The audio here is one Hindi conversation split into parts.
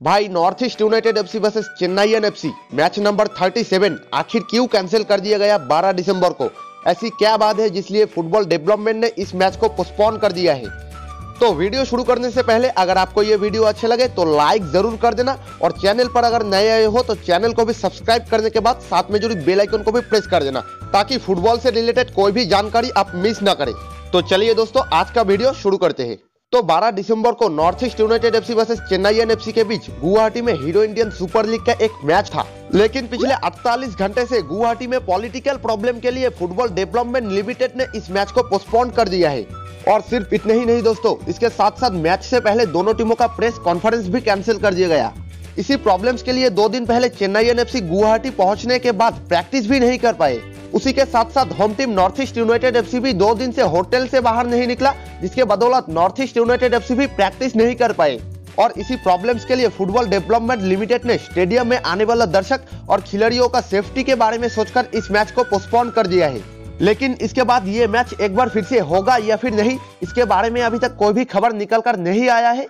भाई North East United FC versus Chennai FC match number 37 आखिर क्यों कैंसिल कर दिया गया 12 दिसंबर को? ऐसी क्या बात है जिसलिए फुटबॉल डेवलपमेंट ने इस मैच को पोस्टपोन कर दिया है? तो वीडियो शुरू करने से पहले अगर आपको ये वीडियो अच्छे लगे तो लाइक ज़रूर कर देना। और चैनल पर अगर नए आए हो तो चैनल को भी सब्सक्राइब करने के बाद साथ में जुड़ी बेल आइकन को भी प्रेस कर देना, ताकि फुटबॉल से रिलेटेड कोई भी जानकारी आप मिस ना करें। तो चलिए दोस्तों, आज का वीडियो शुरू करते हैं। तो 12 दिसंबर को North East United FC versus Chennai FC के बीच गुवाहाटी में हीरो इंडियन सुपर लीग का एक मैच था। लेकिन पिछले 48 घंटे से गुवाहाटी में पॉलिटिकल प्रॉब्लम के लिए फुटबॉल डेवलपमेंट लिमिटेड ने इस मैच को पोस्टपोन कर दिया है। और सिर्फ़ इतने ही नहीं दोस्तों, इसके साथ साथ मैच से पहले दोनों टीमों का प्रेस कॉन्फ्रेंस भी कैंसिल कर दिया गया। इसी प्रॉब्लम्स के लिए दो दिन पहले चेन्नई एनएफसी गुवाहाटी पहुँचने के बाद प्रैक्टिस भी नहीं कर पाए। उसी के साथ साथ home team North East United FC भी दो दिन से होटल से बाहर नहीं निकला, जिसके बदौलत नॉर्थ ईस्ट यूनाइटेड एफसी भी प्रैक्टिस नहीं कर पाए। और इसी प्रॉब्लम्स के लिए फुटबॉल डेवलपमेंट लिमिटेड ने स्टेडियम में आने वाला दर्शक और खिलाड़ियों का सेफ्टी के बारे में सोचकर इस मैच को पोस्टपोन कर दिया है। लेकिन इसके बाद ये मैच एक बार फिर से होगा या फिर नहीं, इसके बारे में अभी तक कोई भी खबर निकल कर नहीं आया है।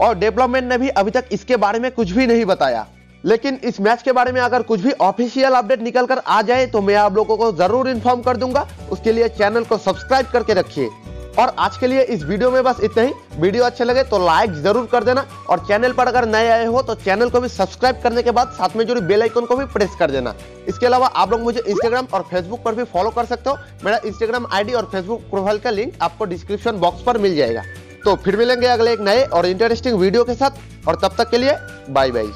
और डेवलपमेंट ने भी अभी तक इसके बारे में कुछ भी नहीं बताया। लेकिन इस मैच के बारे में अगर कुछ भी ऑफिशियल अपडेट निकल कर आ जाए तो मैं आप लोगों को ज़रूर इन्फॉर्म कर दूँगा। उसके लिए चैनल को सब्सक्राइब करके रखिए। और आज के लिए इस वीडियो में बस इतना ही। वीडियो अच्छे लगे तो लाइक ज़रूर कर देना। और चैनल पर अगर नए आए हो तो चैनल को भी सब्सक्राइब करने के बाद साथ में जुड़ी बेल आइकन को भी प्रेस कर देना। इसके अलावा आप लोग मुझे इंस्टाग्राम और फेसबुक पर भी फॉलो कर सकते हो। मेरा इंस्टाग्राम आईडी और फेसबुक प्रोफ़ाइल का लिंक आपको डिस्क्रिप्शन बॉक्स पर मिल जाएगा। तो फिर मिलेंगे अगले एक नए और इंटरेस्टिंग वीडियो के साथ। और तब तक के लिए बाय बाय